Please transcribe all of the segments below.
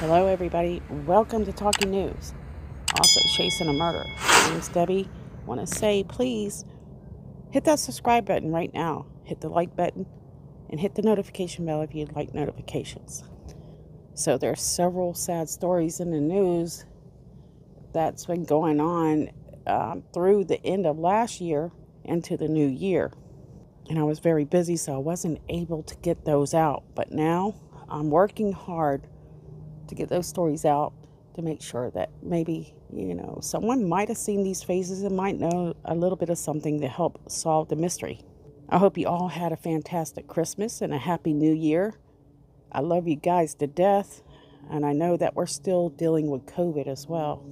Hello, everybody. Welcome to Talking News. Also, chasing a murder. My name's Debbie. Want to say, please hit that subscribe button right now. Hit the like button and hit the notification bell if you'd like notifications. So, there are several sad stories in the news that's been going on um, through the end of last year into the new year. And I was very busy, so I wasn't able to get those out. But now I'm working hard to get those stories out to make sure that maybe, you know, someone might have seen these faces and might know a little bit of something to help solve the mystery. I hope you all had a fantastic Christmas and a happy new year. I love you guys to death, and I know that we're still dealing with COVID as well.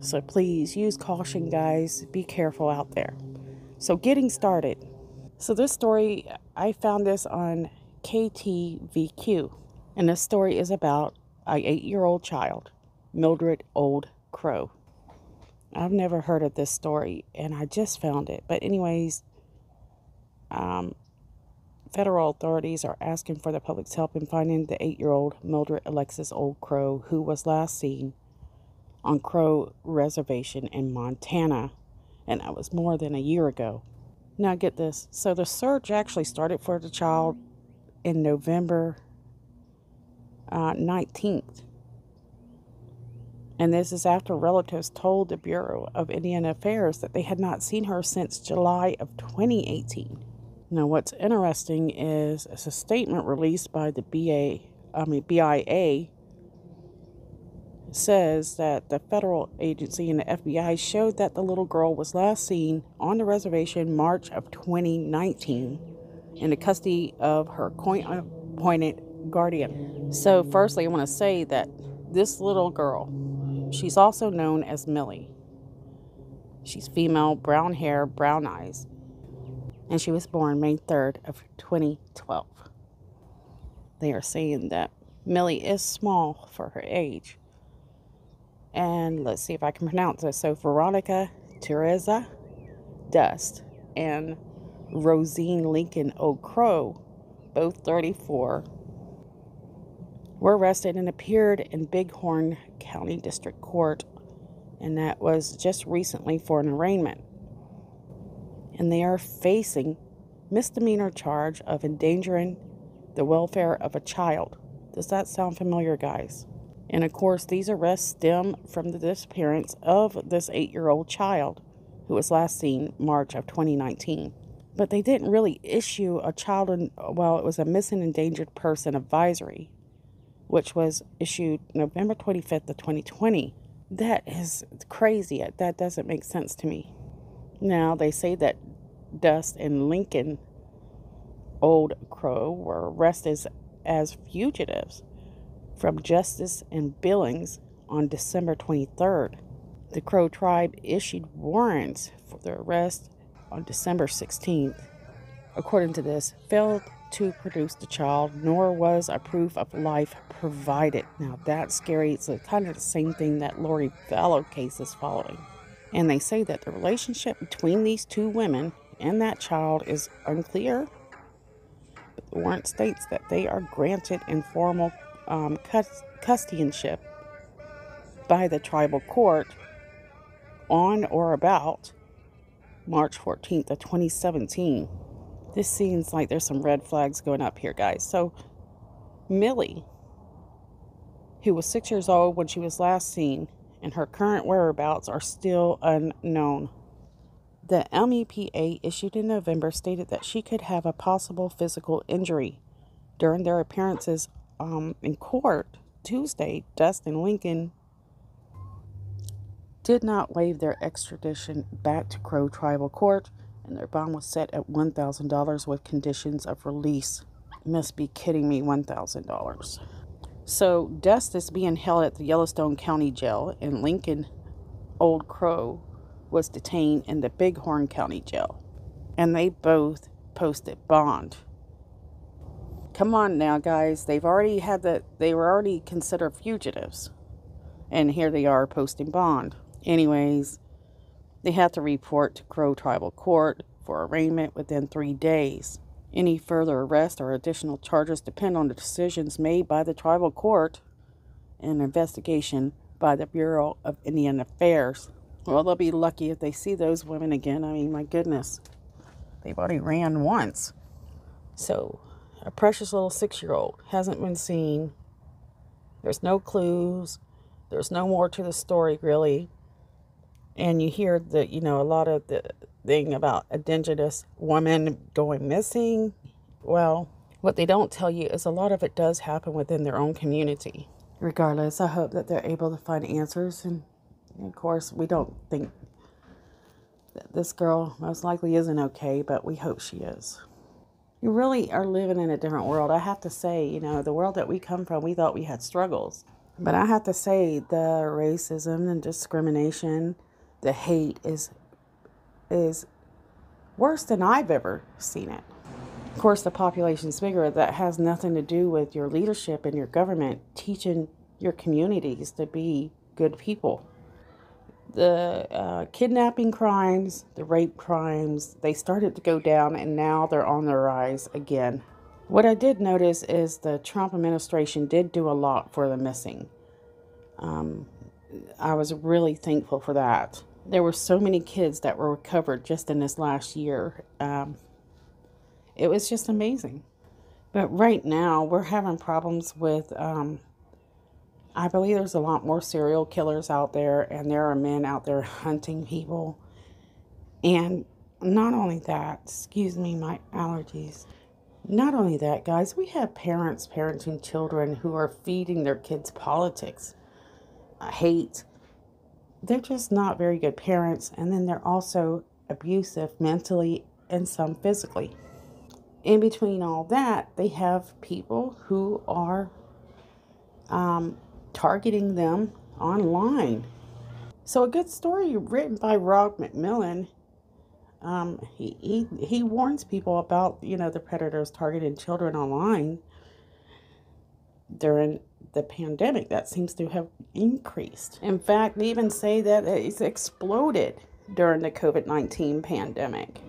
So please use caution, guys. Be careful out there. So, getting started. So, this story, I found this on KTVQ, and this story is about a eight-year-old child, Mildred Old Crow. I've never heard of this story, and I just found it. But anyways, um, federal authorities are asking for the public's help in finding the eight-year-old Mildred Alexis Old Crow, who was last seen on Crow Reservation in Montana, and that was more than a year ago. Now, get this. So, the search actually started for the child in November uh, 19th. And this is after relatives told the Bureau of Indian Affairs that they had not seen her since July of 2018. Now, what's interesting is it's a statement released by the BA, I mean BIA, says that the federal agency and the FBI showed that the little girl was last seen on the reservation March of 2019 in the custody of her appointed guardian. So, firstly, I want to say that this little girl, she's also known as Millie. She's female, brown hair, brown eyes, and she was born May 3rd of 2012. They are saying that Millie is small for her age. And let's see if I can pronounce this. So, Veronica Teresa Dust and Rosine Lincoln Old Crow, both 34, were arrested and appeared in Bighorn County District Court, and that was just recently for an arraignment. And they are facing misdemeanor charge of endangering the welfare of a child. Does that sound familiar, guys? And of course, these arrests stem from the disappearance of this eight year old child who was last seen March of 2019 but they didn't really issue a child, in, well, it was a missing endangered person advisory, which was issued November 25th of 2020. That is crazy. That doesn't make sense to me. Now, they say that Dust and Lincoln Old Crow were arrested as, fugitives from Justice and Billings on December 23rd. The Crow tribe issued warrants for their arrest on December 16th, according to this, failed to produce the child, nor was a proof of life provided. Now that's scary. It's kind of the same thing that Lori Vallow case is following. And they say that the relationship between these two women and that child is unclear. But the warrant states that they are granted informal um, custodyship by the tribal court on or about March 14th of 2017. This seems like there's some red flags going up here, guys. So, Millie, who was six years old when she was last seen, and her current whereabouts are still unknown. The MEPA issued in November stated that she could have a possible physical injury. During their appearances um, in court Tuesday, Dustin Lincoln did not waive their extradition back to Crow Tribal Court, and their bond was set at $1,000 with conditions of release. Must be kidding me, $1,000. So, Dust is being held at the Yellowstone County Jail, and Lincoln Old Crow was detained in the Bighorn County Jail. And they both posted bond. Come on now, guys. They've already had the, they were already considered fugitives. And here they are posting bond. Anyways, they have to report to Crow Tribal Court for arraignment within three days. Any further arrest or additional charges depend on the decisions made by the tribal court an investigation by the Bureau of Indian Affairs. Well, they'll be lucky if they see those women again. I mean, my goodness, they've already ran once. So, a precious little six year old hasn't been seen. There's no clues. There's no more to the story, really. And you hear that, you know, a lot of the thing about indigenous women going missing. Well, what they don't tell you is a lot of it does happen within their own community. Regardless, I hope that they're able to find answers. And of course, we don't think that this girl most likely isn't okay, but we hope she is. You really are living in a different world. I have to say, you know, the world that we come from, we thought we had struggles. But I have to say, the racism and discrimination, the hate is is worse than I've ever seen it. Of course, the population's bigger. That has nothing to do with your leadership and your government teaching your communities to be good people. The uh, kidnapping crimes, the rape crimes, they started to go down and now they're on the rise again. What I did notice is the Trump administration did do a lot for the missing. Um, I was really thankful for that there were so many kids that were recovered just in this last year. Um, it was just amazing. But right now, we're having problems with. Um, I believe there's a lot more serial killers out there, and there are men out there hunting people. And not only that, excuse me, my allergies. Not only that, guys, we have parents parenting children who are feeding their kids politics, hate, they're just not very good parents, and then they're also abusive mentally and some physically. In between all that, they have people who are um, targeting them online. So, a good story written by Rob McMillan. Um, he, he he warns people about you know the predators targeting children online during the pandemic that seems to have increased. In fact, they even say that it's exploded during the COVID-19 pandemic.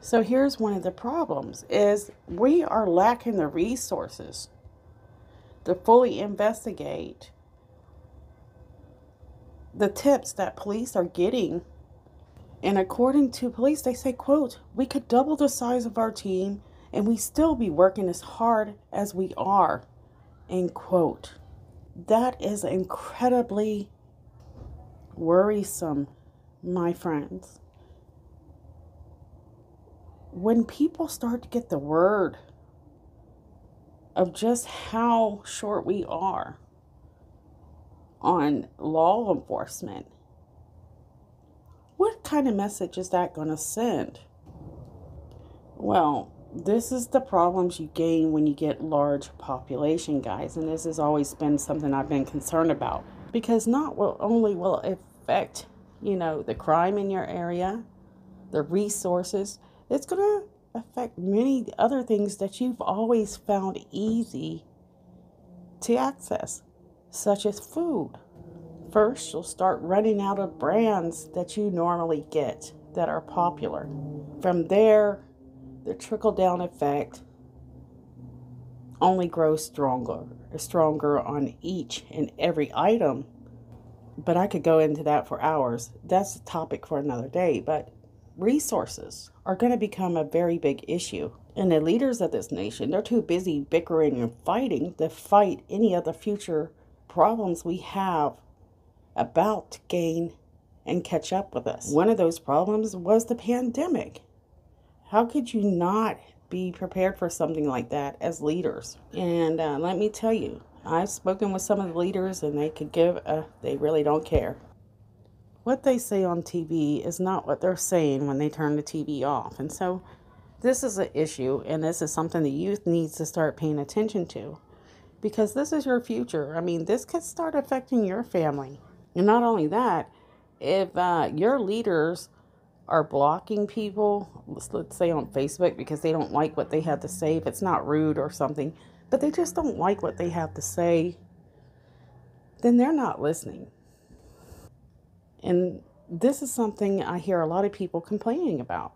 So here's one of the problems is we are lacking the resources to fully investigate the tips that police are getting. And according to police, they say, quote, we could double the size of our team and we still be working as hard as we are, end quote that is incredibly worrisome, my friends. When people start to get the word of just how short we are on law enforcement, what kind of message is that going to send? Well, this is the problems you gain when you get large population guys and this has always been something i've been concerned about because not will only will it affect you know the crime in your area the resources it's going to affect many other things that you've always found easy to access such as food. First you'll start running out of brands that you normally get that are popular. From there the trickle down effect only grows stronger, stronger on each and every item. But I could go into that for hours. That's a topic for another day. But resources are going to become a very big issue. And the leaders of this nation, they're too busy bickering and fighting to fight any of the future problems we have about to gain and catch up with us. One of those problems was the pandemic. How could you not be prepared for something like that as leaders? And uh, let me tell you, I've spoken with some of the leaders and they could give, a, they really don't care. What they say on TV is not what they're saying when they turn the TV off. And so this is an issue and this is something the youth needs to start paying attention to because this is your future. I mean, this could start affecting your family. And not only that, if uh, your leaders are blocking people, let's, say on Facebook, because they don't like what they have to say, if it's not rude or something, but they just don't like what they have to say, then they're not listening. And this is something I hear a lot of people complaining about.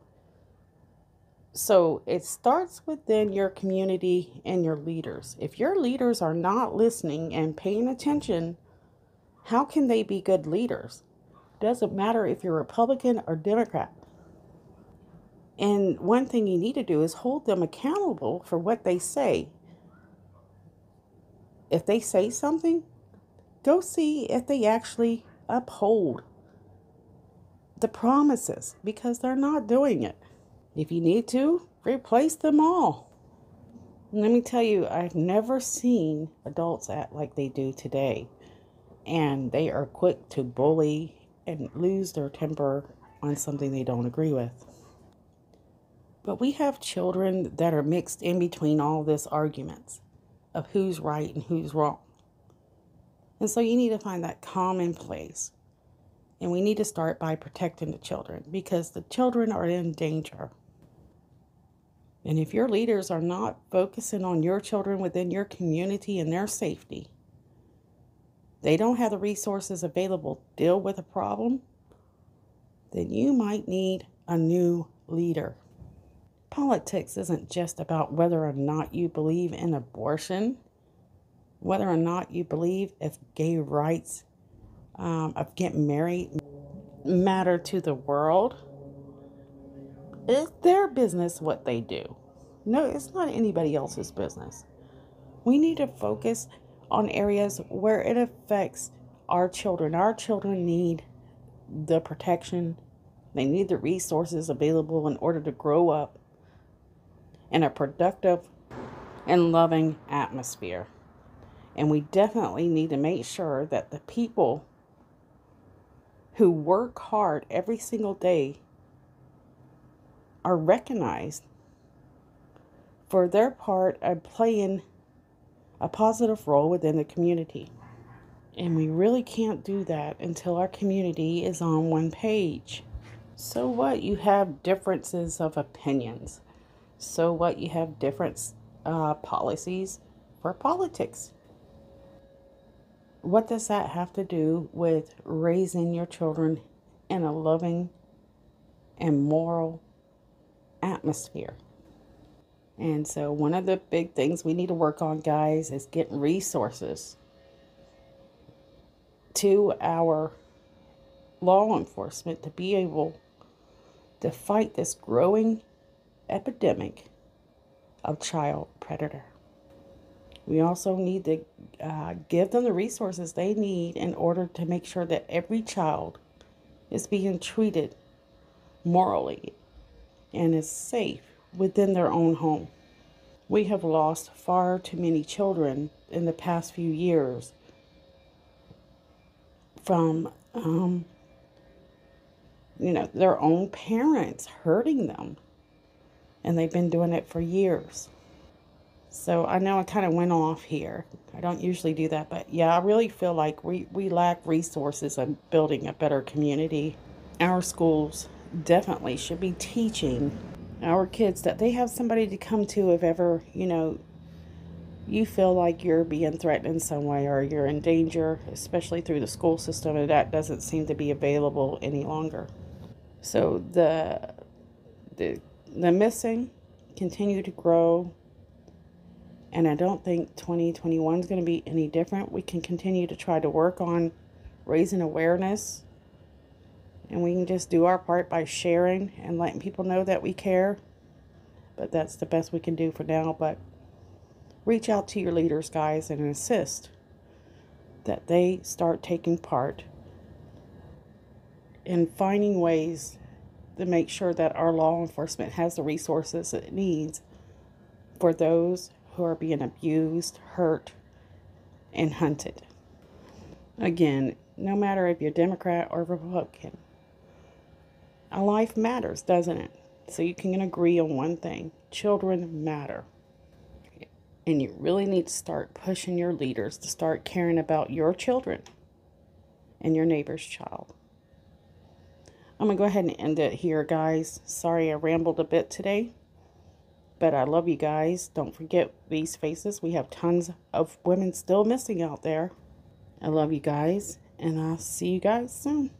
So it starts within your community and your leaders. If your leaders are not listening and paying attention How can they be good leaders? Doesn't matter if you're Republican or Democrat. And one thing you need to do is hold them accountable for what they say. If they say something, go see if they actually uphold the promises because they're not doing it. If you need to, replace them all. Let me tell you, I've never seen adults act like they do today. And they are quick to bully and lose their temper on something they don't agree with. But we have children that are mixed in between all this arguments of who's right and who's wrong. And so you need to find that common place. And we need to start by protecting the children because the children are in danger. And if your leaders are not focusing on your children within your community and their safety, they don't have the resources available to deal with a problem, then you might need a new leader. Politics isn't just about whether or not you believe in abortion, whether or not you believe if gay rights um, of getting married matter to the world. It's their business what they do. No, it's not anybody else's business. We need to focus on areas where it affects our children. Our children need the protection, they need the resources available in order to grow up in a productive and loving atmosphere. And we definitely need to make sure that the people who work hard every single day are recognized for their part of playing a positive role within the community. And we really can't do that until our community is on one page. So what? You have differences of opinions. So what? You have different uh, policies for politics. What does that have to do with raising your children in a loving and moral atmosphere? And so, one of the big things we need to work on, guys, is getting resources to our law enforcement to be able to fight this growing epidemic of child predator. We also need to uh, give them the resources they need in order to make sure that every child is being treated morally and is safe within their own home. We have lost far too many children in the past few years from, um, you know, their own parents hurting them and they've been doing it for years. So I know I kind of went off here. I don't usually do that, but yeah, I really feel like we, we lack resources of building a better community. Our schools definitely should be teaching our kids that they have somebody to come to if ever, you know, you feel like you're being threatened in some way or you're in danger, especially through the school system, and that doesn't seem to be available any longer. So the the the missing continue to grow and I don't think 2021 is going to be any different. We can continue to try to work on raising awareness and we can just do our part by sharing and letting people know that we care. But that's the best we can do for now. But reach out to your leaders, guys, and insist that they start taking part in finding ways to make sure that our law enforcement has the resources it needs for those who are being abused, hurt, and hunted. Again, no matter if you're Democrat or Republican, life matters, doesn't it? So you can agree on one thing children matter. And you really need to start pushing your leaders to start caring about your children and your neighbor's child. I'm going to go ahead and end it here, guys. Sorry I rambled a bit today. But I love you guys. Don't forget these faces. We have tons of women still missing out there. I love you guys. And I'll see you guys soon.